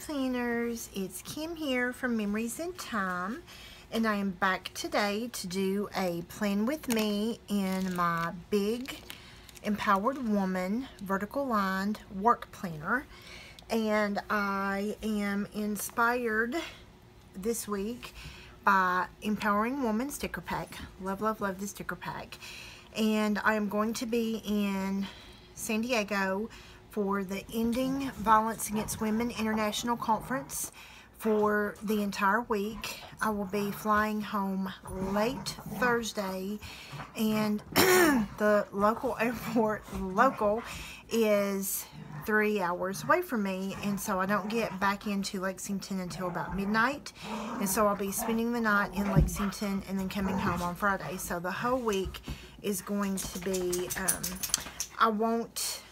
planners, it's Kim here from Memories in Thyme and I am back today to do a plan with me in my big empowered woman vertical lined work planner and I am inspired this week by Empowering Woman sticker pack. Love, love, love the sticker pack. And I am going to be in San Diego for the Ending Violence Against Women International Conference for the entire week. I will be flying home late Thursday and the local airport, local, is three hours away from me and so I don't get back into Lexington until about midnight and so I'll be spending the night in Lexington and then coming home on Friday so the whole week is going to be um, I won't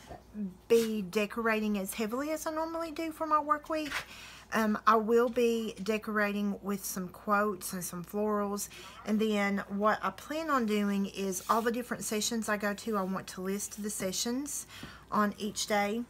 be decorating as heavily as I normally do for my work week. Um, I will be decorating with some quotes and some florals. And then what I plan on doing is all the different sessions I go to, I want to list the sessions on each day.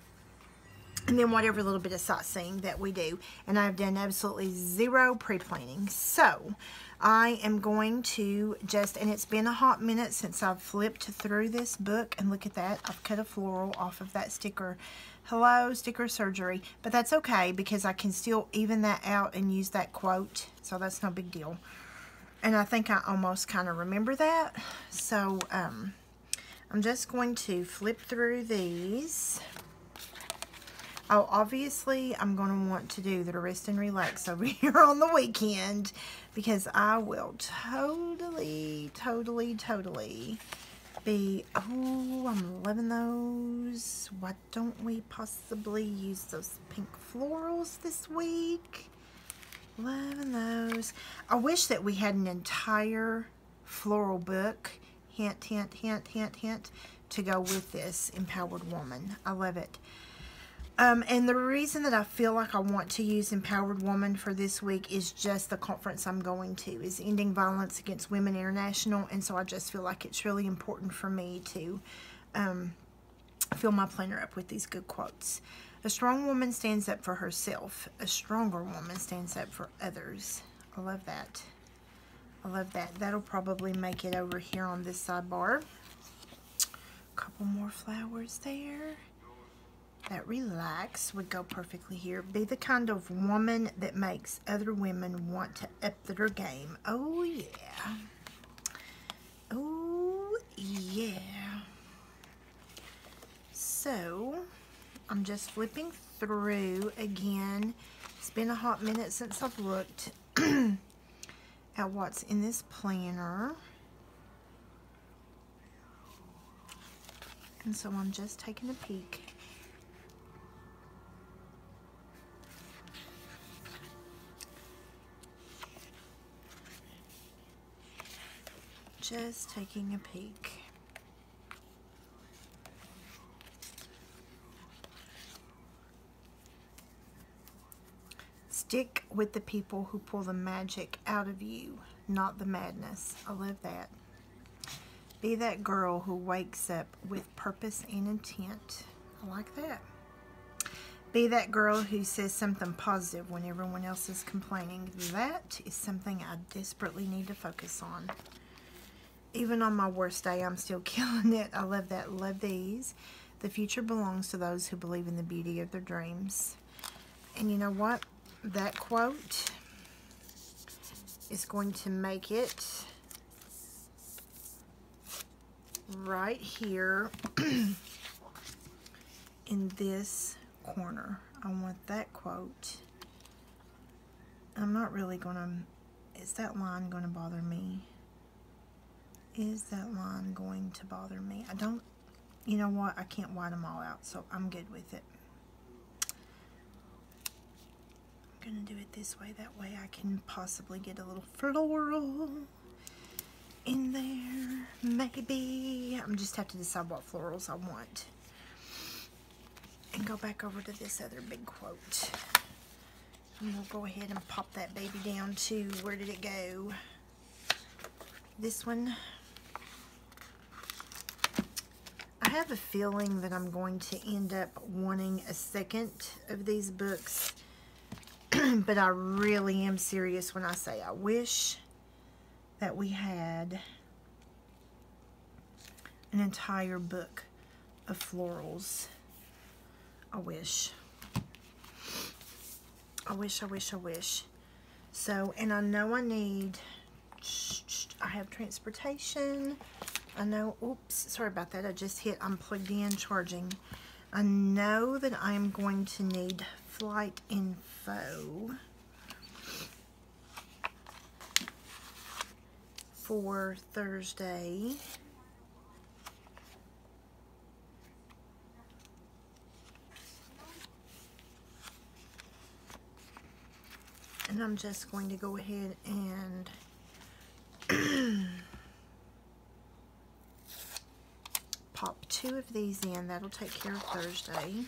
And then whatever little bit of sightseeing that we do. And I've done absolutely zero pre-planning. So, I am going to just, and it's been a hot minute since I've flipped through this book, and look at that, I've cut a floral off of that sticker. Hello, sticker surgery, but that's okay because I can still even that out and use that quote, so that's no big deal. And I think I almost kind of remember that, so um, I'm just going to flip through these. Oh, obviously, I'm going to want to do the rest and relax over here on the weekend because I will totally, totally, totally be, oh, I'm loving those. Why don't we possibly use those pink florals this week? Loving those. I wish that we had an entire floral book, hint, hint, hint, hint, hint, to go with this Empowered Woman. I love it. Um, and the reason that I feel like I want to use Empowered Woman for this week is just the conference I'm going to, is Ending Violence Against Women International, and so I just feel like it's really important for me to um, fill my planner up with these good quotes. A strong woman stands up for herself. A stronger woman stands up for others. I love that. I love that. That'll probably make it over here on this sidebar. A couple more flowers there that relax would go perfectly here. Be the kind of woman that makes other women want to up their game. Oh, yeah. Oh, yeah. So, I'm just flipping through again. It's been a hot minute since I've looked at what's in this planner. And so I'm just taking a peek. Just taking a peek. Stick with the people who pull the magic out of you, not the madness. I love that. Be that girl who wakes up with purpose and intent. I like that. Be that girl who says something positive when everyone else is complaining. That is something I desperately need to focus on even on my worst day, I'm still killing it. I love that. Love these. The future belongs to those who believe in the beauty of their dreams. And you know what? That quote is going to make it right here in this corner. I want that quote. I'm not really going to, is that line going to bother me? Is that line going to bother me? I don't, you know what, I can't white them all out, so I'm good with it. I'm going to do it this way, that way I can possibly get a little floral in there, maybe. I'm just have to decide what florals I want. And go back over to this other big quote. And we'll go ahead and pop that baby down to, where did it go? This one. I have a feeling that I'm going to end up wanting a second of these books but I really am serious when I say I wish that we had an entire book of florals. I wish. I wish, I wish, I wish. So, and I know I need, I have transportation. I know, oops, sorry about that. I just hit, I'm plugged in, charging. I know that I'm going to need flight info for Thursday. And I'm just going to go ahead and pop two of these in. That'll take care of Thursday.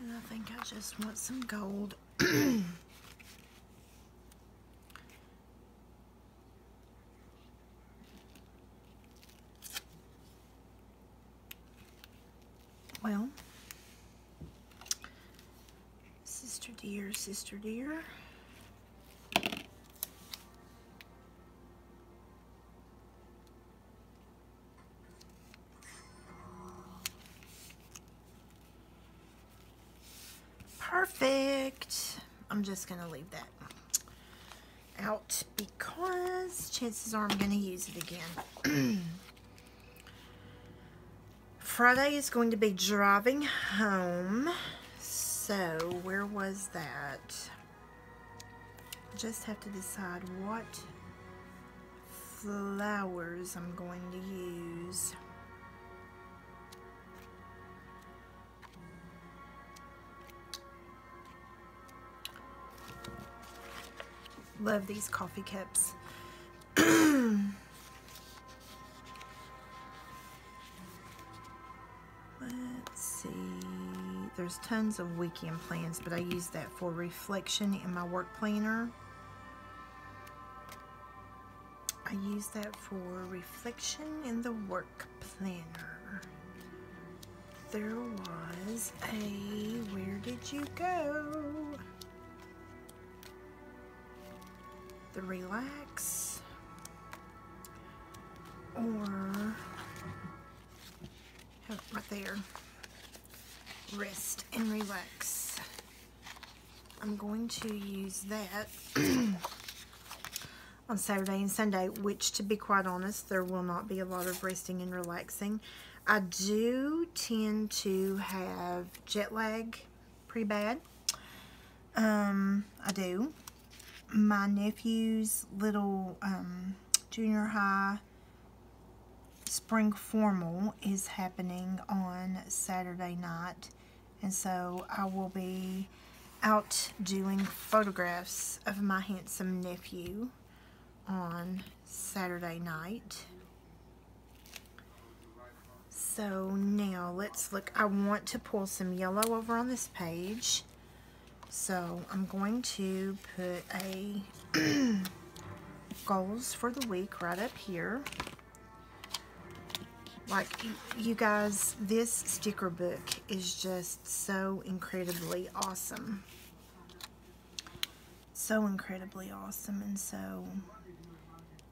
And I think I just want some gold. well, sister dear, sister dear. Perfect. I'm just going to leave that out because chances are I'm going to use it again. Friday is going to be driving home. So, where was that? Just have to decide what flowers I'm going to use. Love these coffee cups. There's tons of weekend plans, but I use that for reflection in my work planner. I use that for reflection in the work planner. There was a, where did you go? the relax or oh, right there rest and relax. I'm going to use that on Saturday and Sunday which to be quite honest there will not be a lot of resting and relaxing. I do tend to have jet lag pretty bad. Um, I do. My nephew's little um, junior high spring formal is happening on Saturday night and so I will be out doing photographs of my handsome nephew on Saturday night. So now let's look. I want to pull some yellow over on this page. So I'm going to put a goals for the week right up here. Like, you guys, this sticker book is just so incredibly awesome. So incredibly awesome. And so,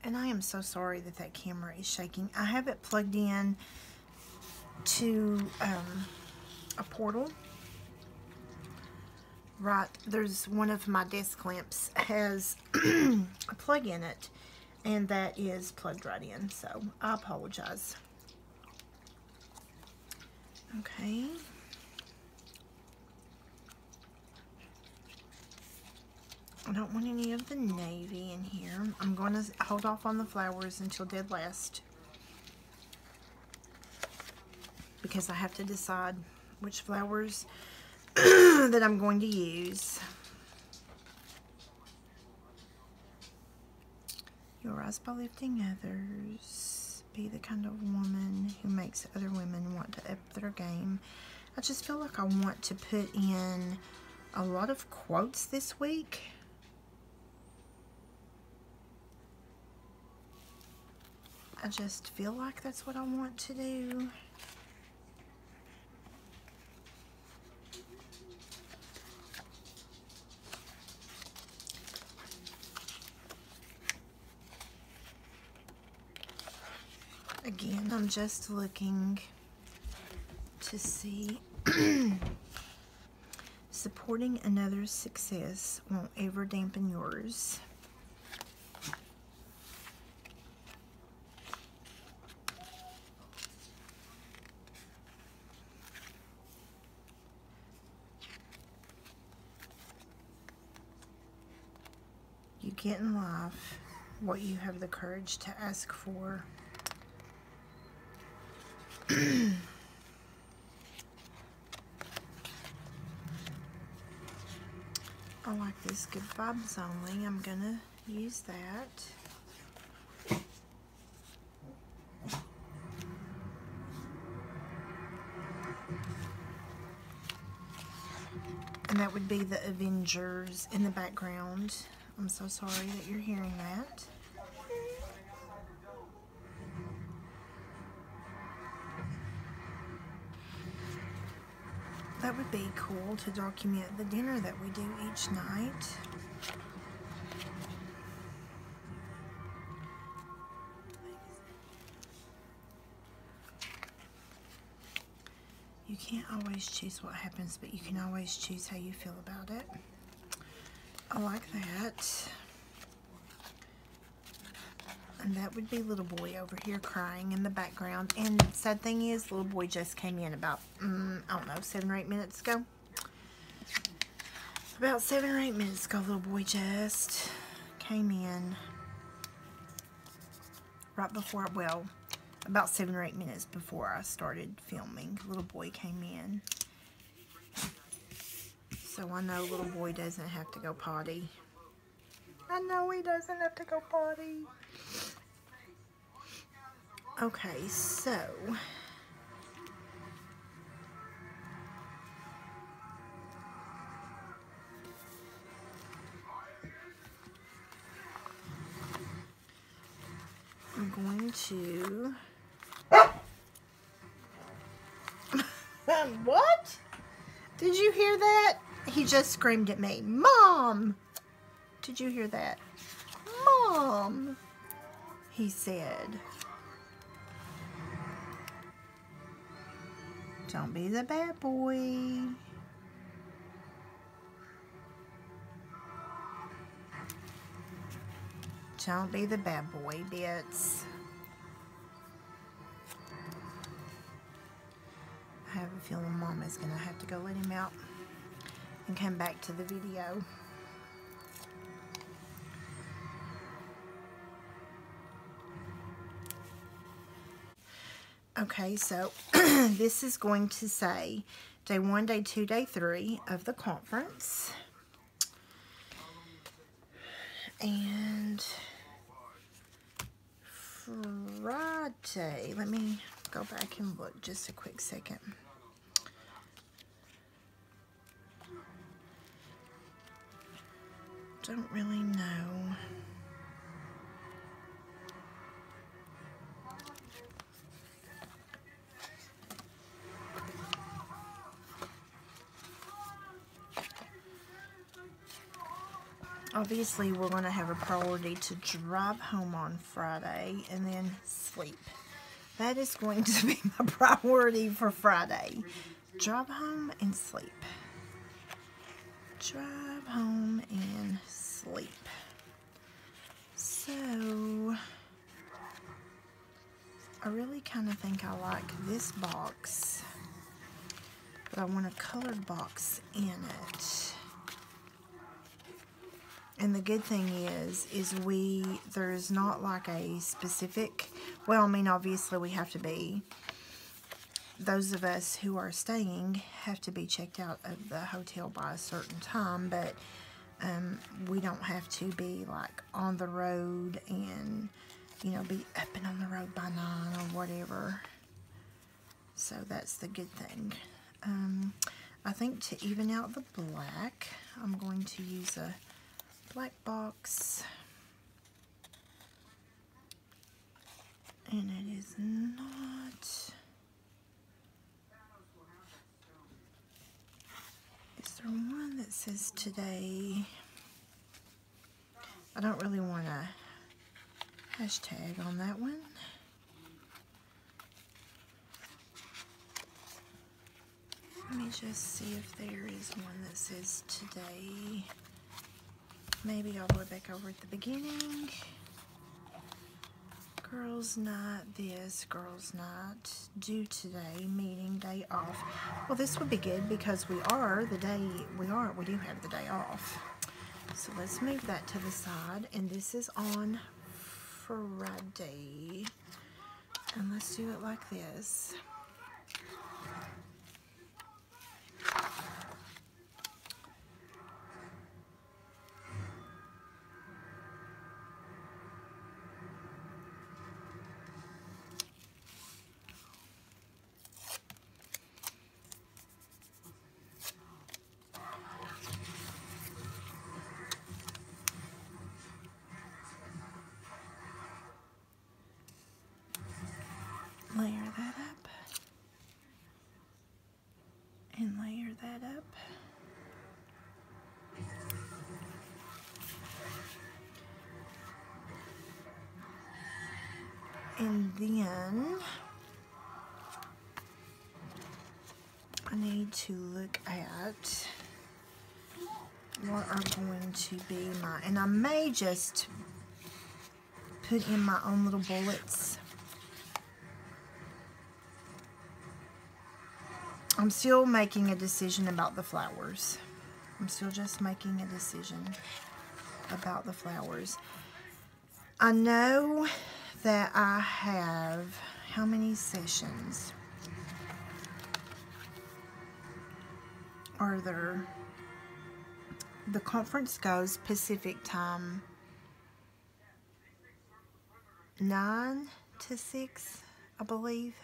and I am so sorry that that camera is shaking. I have it plugged in to um, a portal right there's one of my desk lamps has a plug in it and that is plugged right in so I apologize okay I don't want any of the navy in here I'm going to hold off on the flowers until dead last because I have to decide which flowers that I'm going to use. Your rise by lifting others. Be the kind of woman who makes other women want to up their game. I just feel like I want to put in a lot of quotes this week. I just feel like that's what I want to do. Again, I'm just looking to see supporting another's success won't ever dampen yours. You get in life what you have the courage to ask for. I like this good vibes only. I'm gonna use that. And that would be the Avengers in the background. I'm so sorry that you're hearing that. To document the dinner that we do each night. You can't always choose what happens, but you can always choose how you feel about it. I like that. And that would be little boy over here crying in the background. And sad thing is, little boy just came in about, mm, I don't know, seven or eight minutes ago. About seven or eight minutes ago, little boy just came in. Right before, well, about seven or eight minutes before I started filming. Little boy came in. So I know little boy doesn't have to go potty. I know he doesn't have to go potty. Okay, so to what? Did you hear that? He just screamed at me. Mom! Did you hear that? Mom! He said. Don't be the bad boy. Don't be the bad boy, bits. Feeling Mama's going to have to go let him out and come back to the video. Okay, so this is going to say day one, day two, day three of the conference. And Friday, let me go back and look just a quick second. Don't really know. obviously we're going to have a priority to drive home on Friday and then sleep. That is going to be my priority for Friday. Drive home and sleep. Drive home and sleep. So, I really kind of think I like this box, but I want a colored box in it. And the good thing is, is we, there's not like a specific, well, I mean, obviously we have to be, those of us who are staying have to be checked out of the hotel by a certain time, but um, we don't have to be like on the road and you know, be up and on the road by 9 or whatever. So that's the good thing. Um, I think to even out the black, I'm going to use a black box. And it is not... One that says today? I don't really want a hashtag on that one. Let me just see if there is one that says today. Maybe the way back over at the beginning. Girls night this, girls night due today, meeting day off. Well, this would be good because we are the day, we are, we do have the day off. So let's move that to the side. And this is on Friday. And let's do it like this. And layer that up. And then I need to look at what are going to be my and I may just put in my own little bullets I'm still making a decision about the flowers. I'm still just making a decision about the flowers. I know that I have how many sessions are there? The conference goes Pacific time 9 to 6, I believe.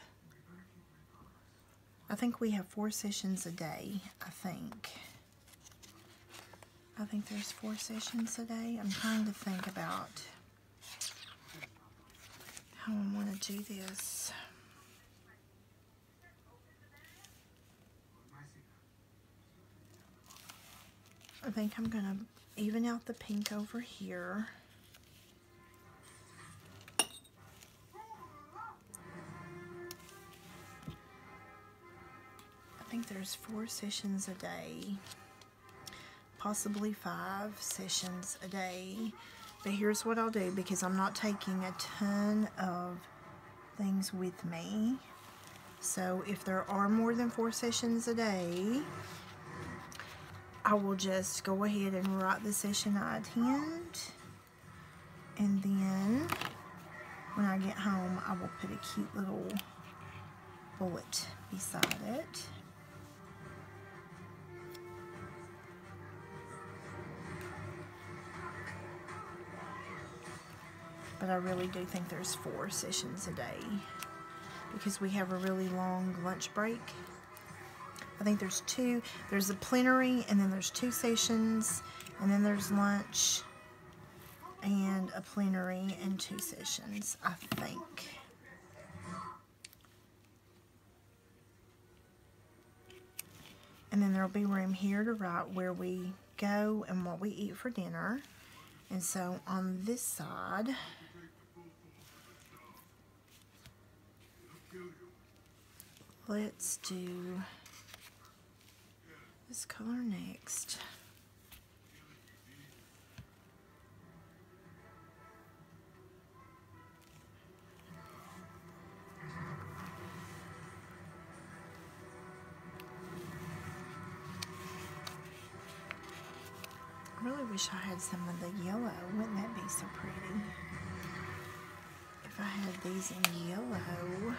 I think we have four sessions a day, I think. I think there's four sessions a day. I'm trying to think about how I want to do this. I think I'm going to even out the pink over here. There's four sessions a day, possibly five sessions a day. But here's what I'll do because I'm not taking a ton of things with me. So if there are more than four sessions a day, I will just go ahead and write the session I attend. And then when I get home, I will put a cute little bullet beside it. But I really do think there's four sessions a day because we have a really long lunch break. I think there's two, there's a plenary and then there's two sessions and then there's lunch and a plenary and two sessions, I think. And then there'll be room here to write where we go and what we eat for dinner. And so on this side, let's do this color next. I really wish I had some of the yellow. Wouldn't that be so pretty? If I had these in yellow.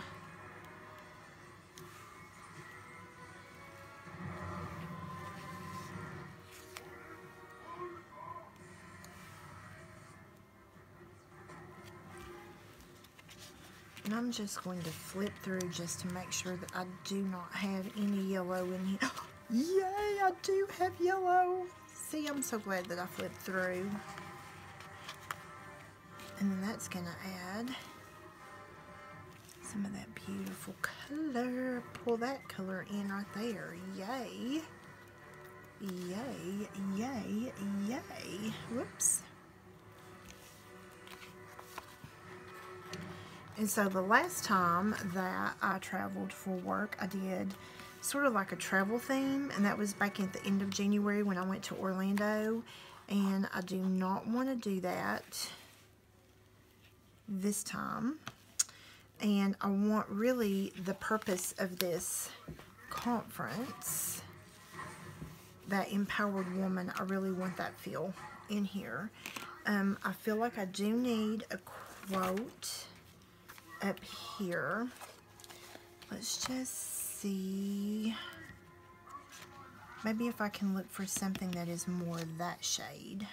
I'm just going to flip through just to make sure that I do not have any yellow in here. Yay, I do have yellow. See, I'm so glad that I flipped through. And then that's going to add some of that beautiful color. Pull that color in right there. Yay. Yay, yay, yay. Whoops. And so the last time that I traveled for work, I did sort of like a travel theme, and that was back at the end of January when I went to Orlando. And I do not want to do that this time. And I want really the purpose of this conference, that empowered woman, I really want that feel in here. Um, I feel like I do need a quote up here. Let's just see. Maybe if I can look for something that is more that shade.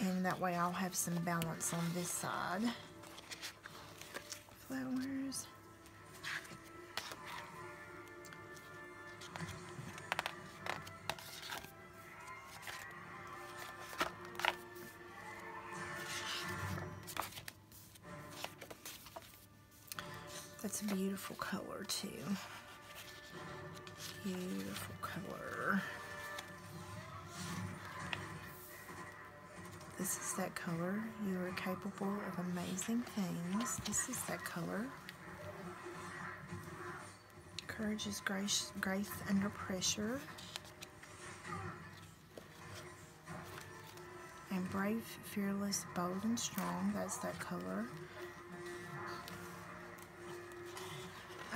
And that way I'll have some balance on this side. Flowers. That's a beautiful color too. Beautiful color. This is that color. You are capable of amazing things. This is that color. Courage is grace, grace under pressure. And brave, fearless, bold, and strong. That's that color.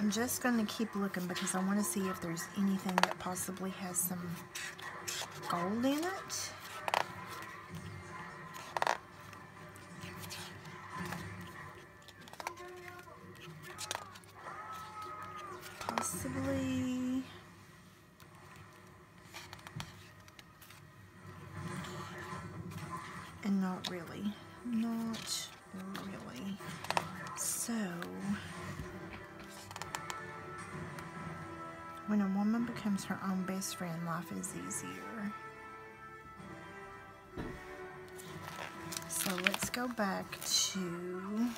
I'm just going to keep looking because I want to see if there's anything that possibly has some gold in it. Possibly... And not really. Not really. So... When a woman becomes her own best friend, life is easier. So let's go back to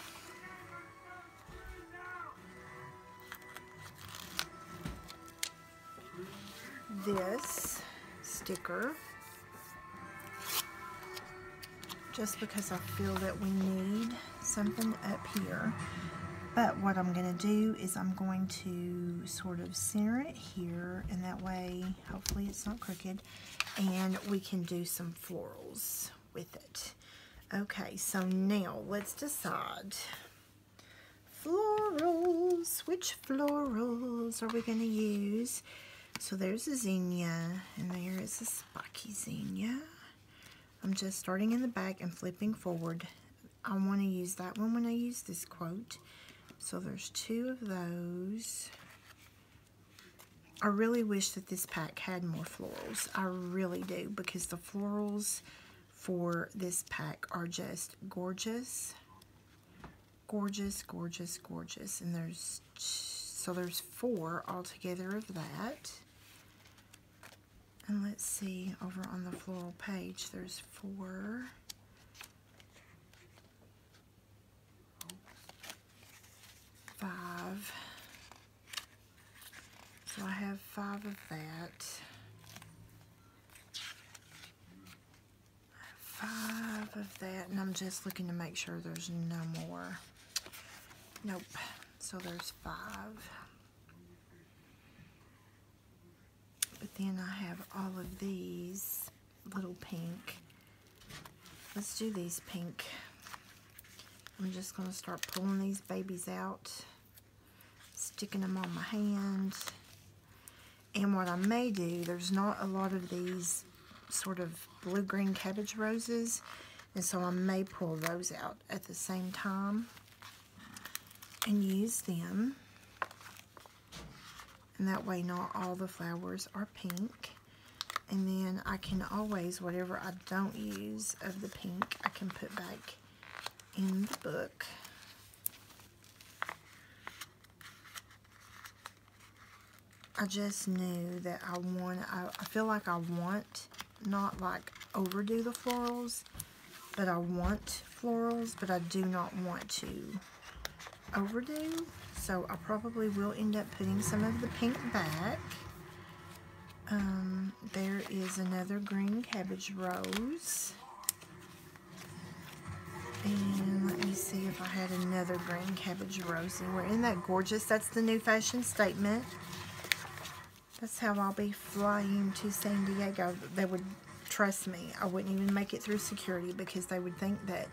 this sticker just because I feel that we need something up here. But what I'm going to do is I'm going to sort of center it here, and that way, hopefully it's not crooked, and we can do some florals with it. Okay, so now let's decide. Florals, which florals are we going to use? So there's a zinnia, and there is a spiky zinnia. I'm just starting in the back and flipping forward. I want to use that one when I use this quote. So there's two of those. I really wish that this pack had more florals. I really do because the florals for this pack are just gorgeous. Gorgeous, gorgeous, gorgeous. And there's, so there's four altogether of that. And let's see, over on the floral page, there's four. Five. So I have five of that. Five of that, and I'm just looking to make sure there's no more. Nope. So there's five. But then I have all of these little pink. Let's do these pink. I'm just going to start pulling these babies out, sticking them on my hand. And what I may do, there's not a lot of these sort of blue-green cabbage roses, and so I may pull those out at the same time and use them and that way not all the flowers are pink and then I can always whatever I don't use of the pink I can put back in the book. I just knew that I want, I, I feel like I want not like overdo the florals, but I want florals, but I do not want to overdo. So I probably will end up putting some of the pink back. Um, there is another green cabbage rose. And let me see if I had another green cabbage rose anywhere. Isn't that gorgeous? That's the new fashion statement. That's how I'll be flying to San Diego. They would trust me. I wouldn't even make it through security because they would think that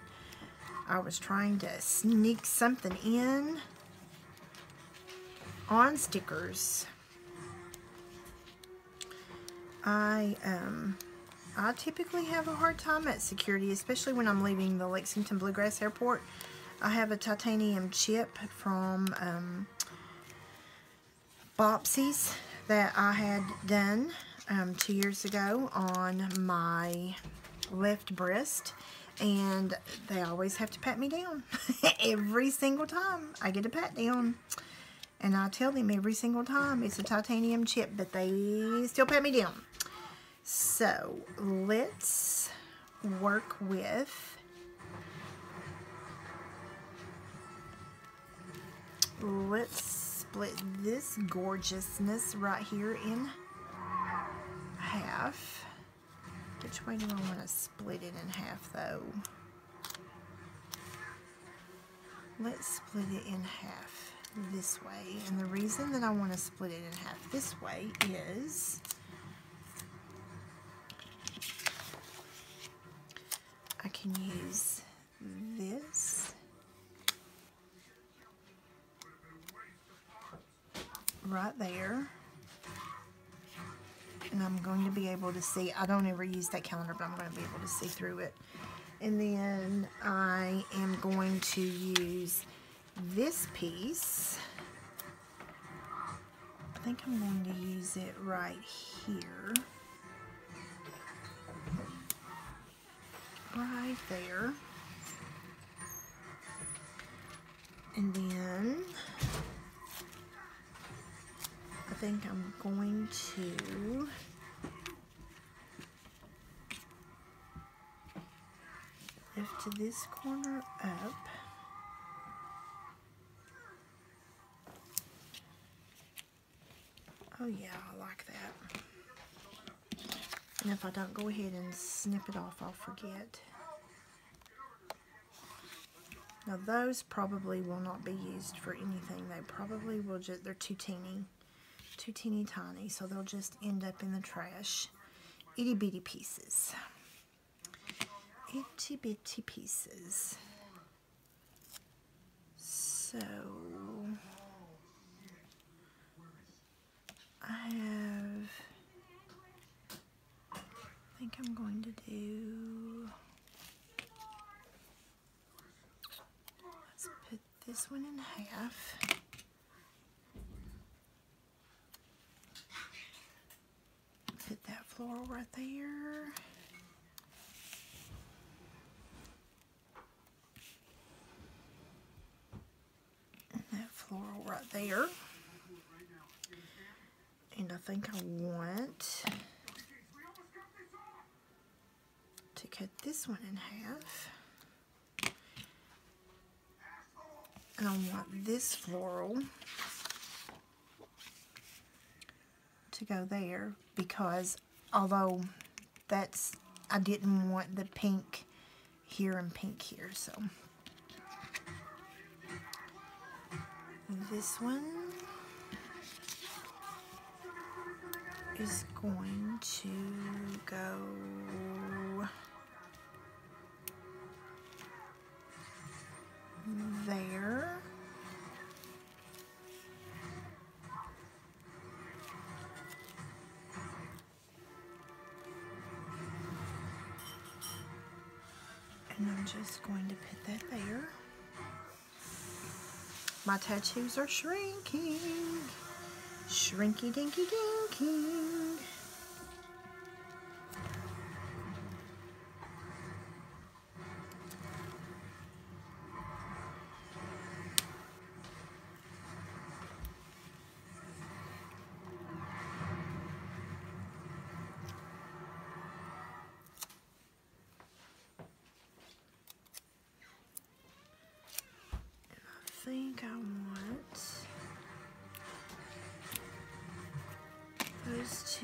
I was trying to sneak something in on stickers. I um I typically have a hard time at security, especially when I'm leaving the Lexington Bluegrass Airport. I have a titanium chip from um, that I had done um, two years ago on my left breast and they always have to pat me down. Every single time I get a pat down. And I tell them every single time it's a titanium chip but they still pat me down so let's work with let's split this gorgeousness right here in half. Which way do I want to split it in half though? Let's split it in half this way. And the reason that I want to split it in half this way is I can use this. Right there. And I'm going to be able to see I don't ever use that calendar but I'm going to be able to see through it. And then I am going to use this piece. I think I'm going to use it right here right there. And then I think I'm going to lift this corner up. Oh yeah, I like that. And if I don't go ahead and snip it off, I'll forget. Now those probably will not be used for anything. They probably will just, they're too teeny, too teeny tiny, so they'll just end up in the trash. Itty bitty pieces. Itty bitty pieces. So, I have I think I'm going to do, let's put this one in half. Put that floral right there. And that floral right there. And I think I want to cut this one in half. And I want this floral to go there because although that's, I didn't want the pink here and pink here, so. This one is going to go there. And I'm just going to put that there. My tattoos are shrinking. Shrinky dinky dinky.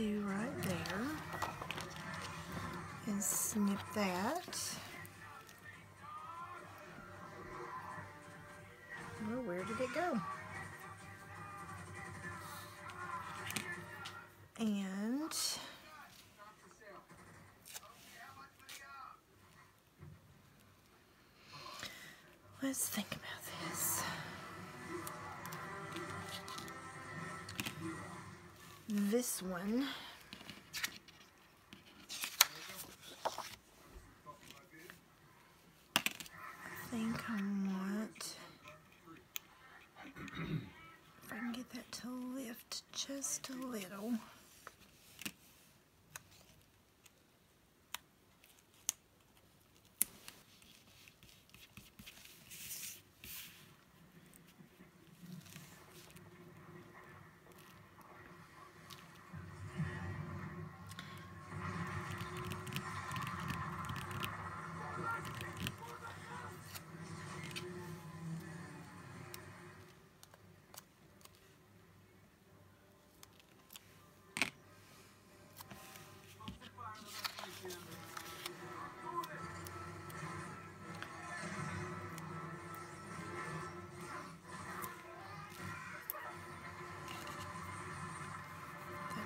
Two right there and snip that. Well, where did it go? And let's think This one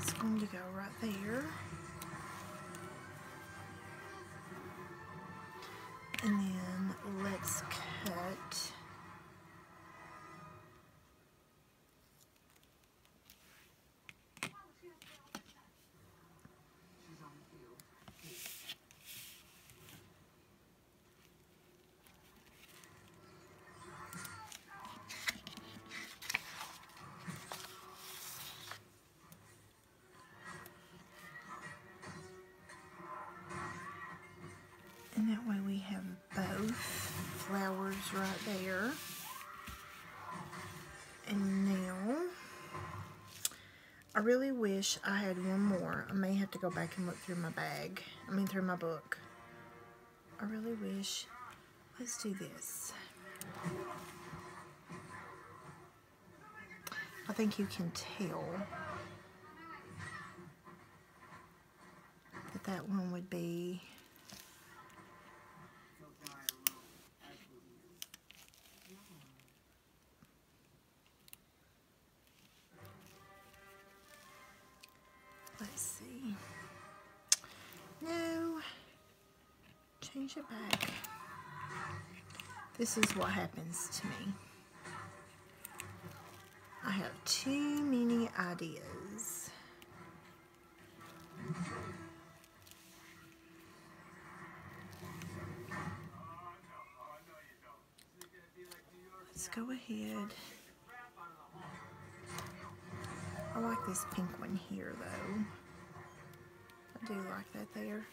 That's going to go right there. We have both flowers right there. And now, I really wish I had one more. I may have to go back and look through my bag. I mean through my book. I really wish. Let's do this. I think you can tell that that one would be Back. This is what happens to me. I have too many ideas. Let's go ahead. I like this pink one here though. I do like that there.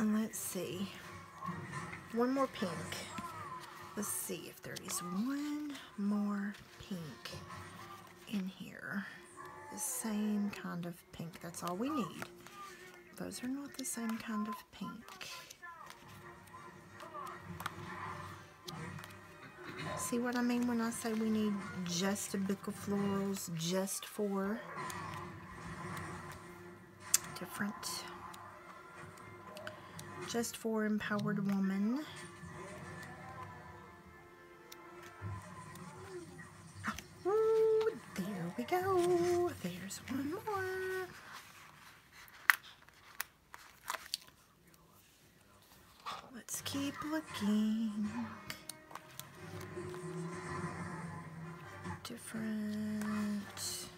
And let's see. One more pink. Let's see if there is one more pink in here. The same kind of pink. That's all we need. Those are not the same kind of pink. See what I mean when I say we need just a book of florals just for different, just for empowered woman. Ooh, there we go. There's one more. Let's keep looking. Different.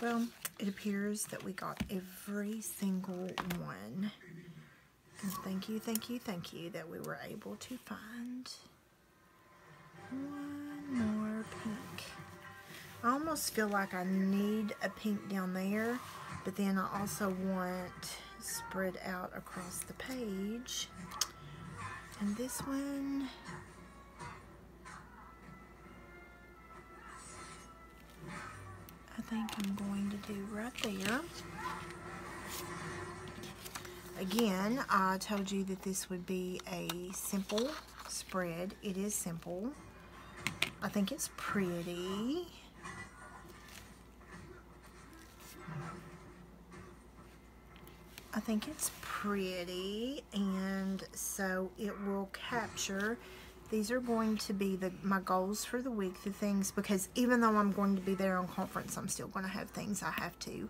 Well, it appears that we got every single one. And thank you, thank you, thank you that we were able to find one more pink. I almost feel like I need a pink down there, but then I also want spread out across the page. And this one, think I'm going to do right there. Again, I told you that this would be a simple spread. It is simple. I think it's pretty. I think it's pretty and so it will capture these are going to be the my goals for the week the things because even though I'm going to be there on conference I'm still going to have things I have to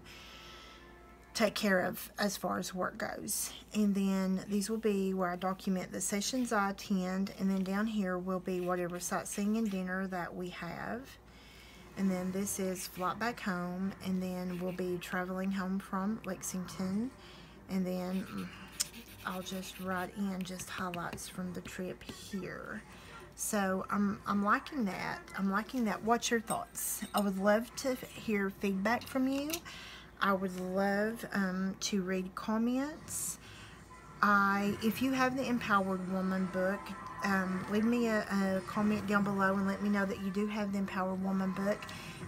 take care of as far as work goes. And then these will be where I document the sessions I attend and then down here will be whatever sightseeing and dinner that we have. And then this is flight back home and then we'll be traveling home from Lexington and then mm, I'll just write in just highlights from the trip here. So I'm, I'm liking that. I'm liking that. What's your thoughts? I would love to hear feedback from you. I would love um, to read comments. I, if you have the Empowered Woman book, um, leave me a, a, comment down below and let me know that you do have the Empowered Woman book.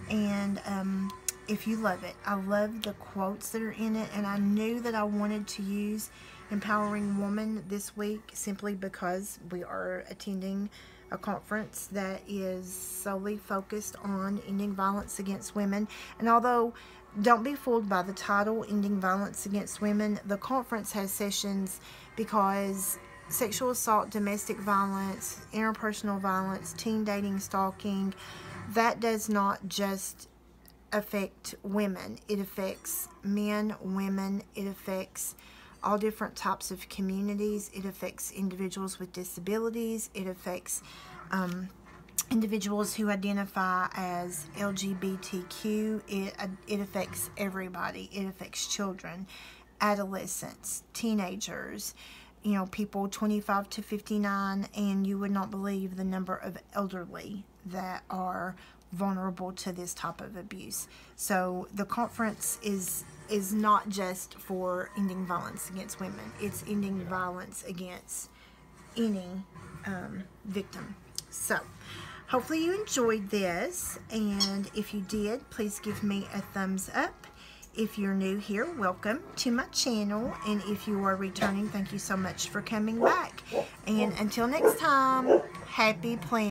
And um, if you love it. I love the quotes that are in it, and I knew that I wanted to use Empowering Woman this week simply because we are attending a conference that is solely focused on ending violence against women. And although don't be fooled by the title, Ending Violence Against Women, the conference has sessions because sexual assault, domestic violence, interpersonal violence, teen dating, stalking, that does not just affect women. It affects men, women, it affects all different types of communities. It affects individuals with disabilities. It affects um, individuals who identify as LGBTQ. It, uh, it affects everybody. It affects children, adolescents, teenagers, you know, people 25 to 59, and you would not believe the number of elderly that are vulnerable to this type of abuse. So the conference is is not just for ending violence against women. It's ending violence against any um, victim. So hopefully you enjoyed this and if you did please give me a thumbs up. If you're new here, welcome to my channel. And if you are returning, thank you so much for coming back. And until next time, happy planning.